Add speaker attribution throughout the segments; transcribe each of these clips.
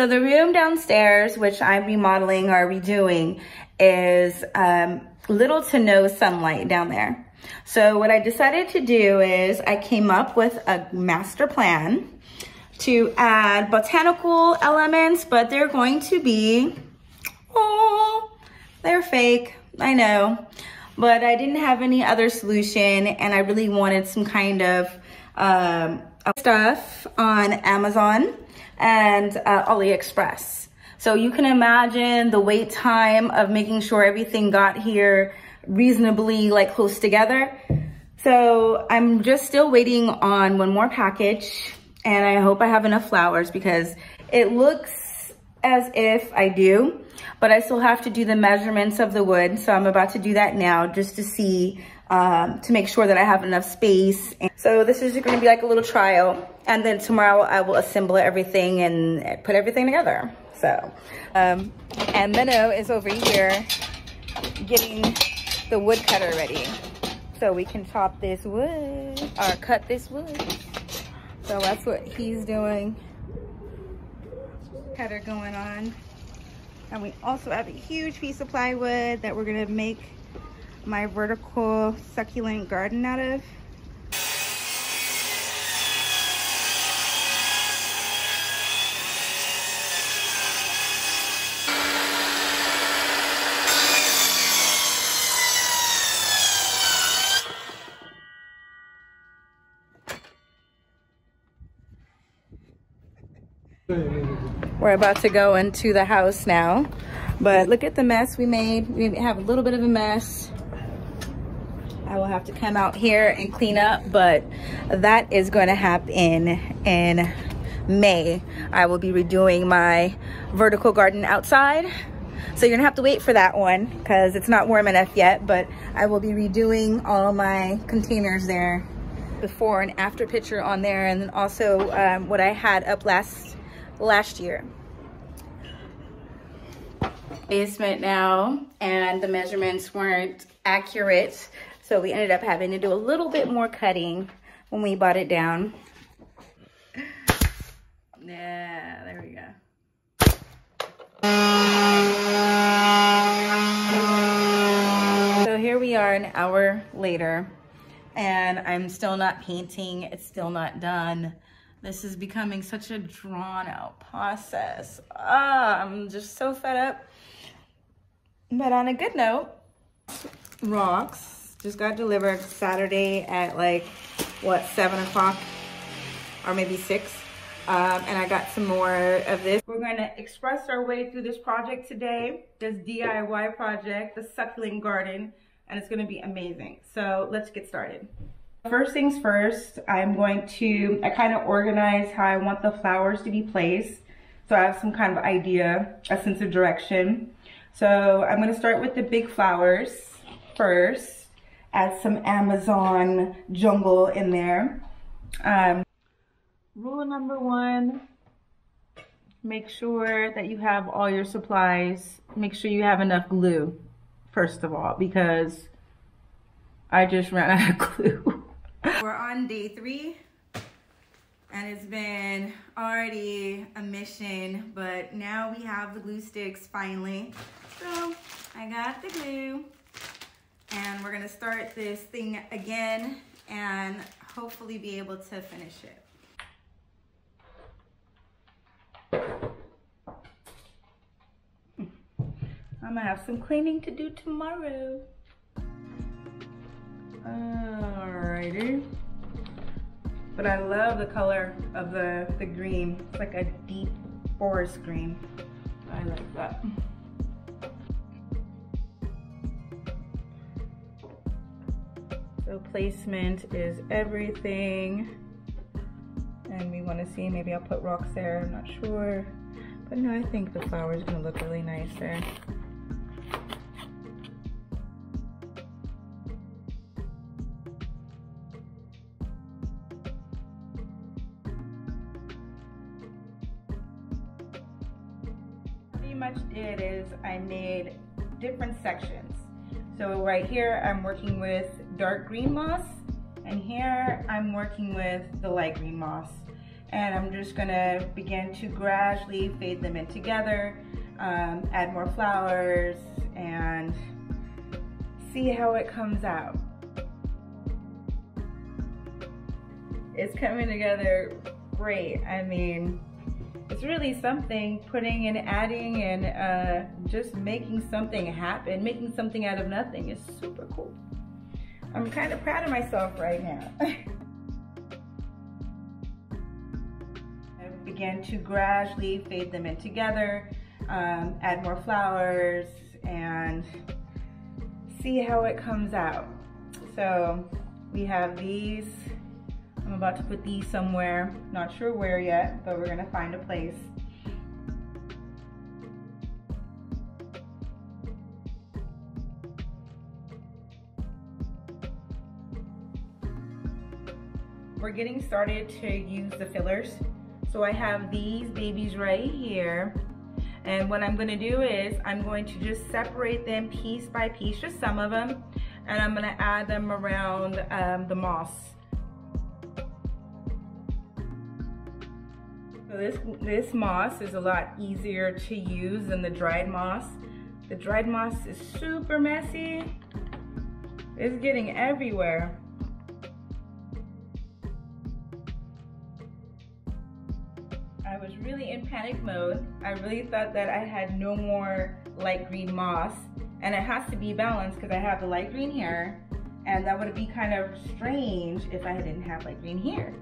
Speaker 1: So the room downstairs, which I'm remodeling or redoing, is um, little to no sunlight down there. So what I decided to do is I came up with a master plan to add botanical elements, but they're going to be, oh, they're fake, I know. But I didn't have any other solution and I really wanted some kind of um, stuff on Amazon and uh, AliExpress. So you can imagine the wait time of making sure everything got here reasonably like close together. So I'm just still waiting on one more package and I hope I have enough flowers because it looks as if I do, but I still have to do the measurements of the wood. So I'm about to do that now just to see, um, to make sure that I have enough space. So this is gonna be like a little trial. And then tomorrow I will assemble everything and put everything together. So, um, and Menno is over here getting the wood cutter ready. So we can chop this wood or cut this wood. So that's what he's doing. Cutter going on. And we also have a huge piece of plywood that we're gonna make my vertical succulent garden out of. We're about to go into the house now. But look at the mess we made. We have a little bit of a mess. I will have to come out here and clean up, but that is going to happen in May. I will be redoing my vertical garden outside. So you're gonna have to wait for that one because it's not warm enough yet, but I will be redoing all my containers there before and after picture on there and then also um, what I had up last last year. Basement now, and the measurements weren't accurate, so we ended up having to do a little bit more cutting when we bought it down. Yeah, there we go. So here we are an hour later and I'm still not painting. It's still not done. This is becoming such a drawn out process. Ah, I'm just so fed up. But on a good note, rocks just got delivered Saturday at like, what, seven o'clock or maybe six. Um, and I got some more of this. We're gonna express our way through this project today, this DIY project, the succulent garden, and it's gonna be amazing. So let's get started. First things first, I'm going to, I kind of organize how I want the flowers to be placed. So I have some kind of idea, a sense of direction. So I'm gonna start with the big flowers first. Add some Amazon jungle in there. Um, rule number one, make sure that you have all your supplies. Make sure you have enough glue, first of all, because I just ran out of glue. On day three and it's been already a mission, but now we have the glue sticks finally. So I got the glue and we're gonna start this thing again and hopefully be able to finish it. I'm gonna have some cleaning to do tomorrow. Alrighty. But I love the color of the, the green. It's like a deep forest green. I like that. So placement is everything. And we want to see, maybe I'll put rocks there, I'm not sure. But no, I think the flower is gonna look really nice there. Much did is I made different sections. So right here, I'm working with dark green moss, and here I'm working with the light green moss. And I'm just gonna begin to gradually fade them in together, um, add more flowers, and see how it comes out. It's coming together great. I mean, it's really something putting and adding and uh, just making something happen, making something out of nothing is super cool. I'm kind of proud of myself right now. I begin to gradually fade them in together, um, add more flowers, and see how it comes out. So we have these I'm about to put these somewhere, not sure where yet, but we're gonna find a place. We're getting started to use the fillers. So I have these babies right here. And what I'm gonna do is I'm going to just separate them piece by piece, just some of them, and I'm gonna add them around um, the moss. This, this moss is a lot easier to use than the dried moss. The dried moss is super messy. It's getting everywhere. I was really in panic mode. I really thought that I had no more light green moss and it has to be balanced because I have the light green here and that would be kind of strange if I didn't have light green here.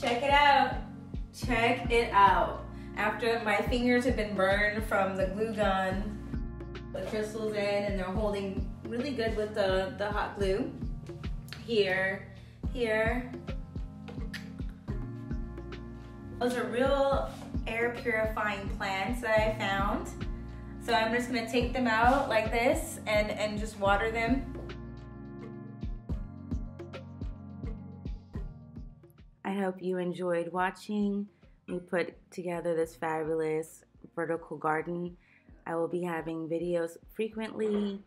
Speaker 1: Check it out. Check it out. After my fingers have been burned from the glue gun, the crystals in and they're holding really good with the, the hot glue. Here, here. Those are real air purifying plants that I found. So I'm just gonna take them out like this and, and just water them I hope you enjoyed watching me put together this fabulous vertical garden. I will be having videos frequently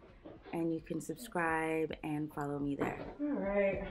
Speaker 1: and you can subscribe and follow me there.
Speaker 2: All right.